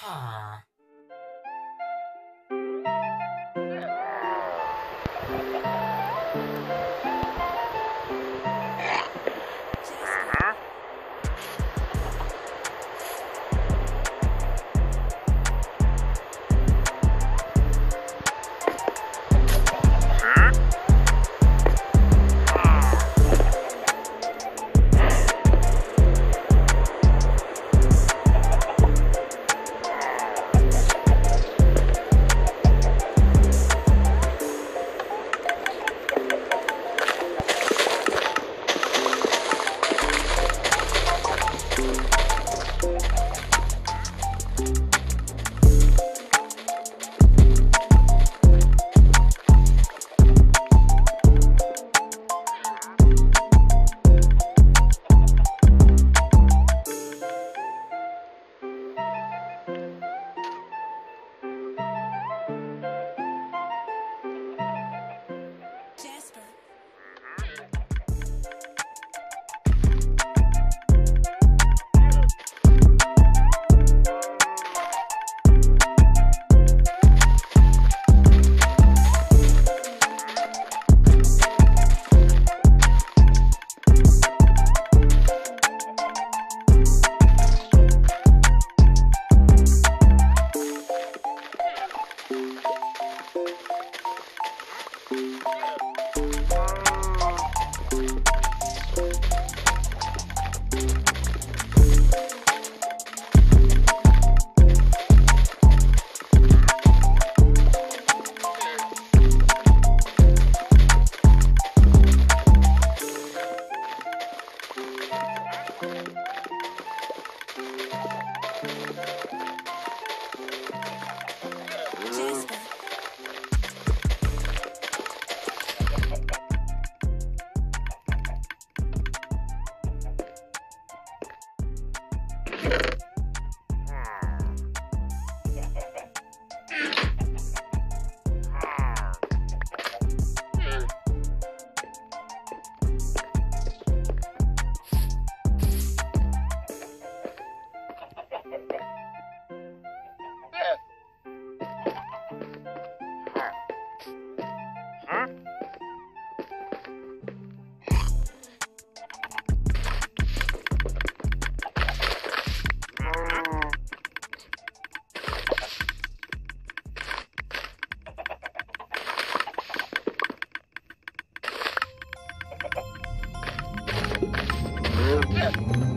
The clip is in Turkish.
啊 Yeah. Yeah.